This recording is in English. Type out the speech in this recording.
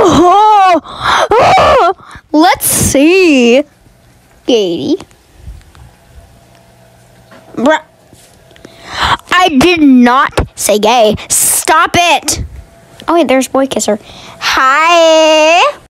Oh, oh. Let's see. Katie. Bruh. I did not say gay. Stop it. Oh wait, there's boy kisser. Hi.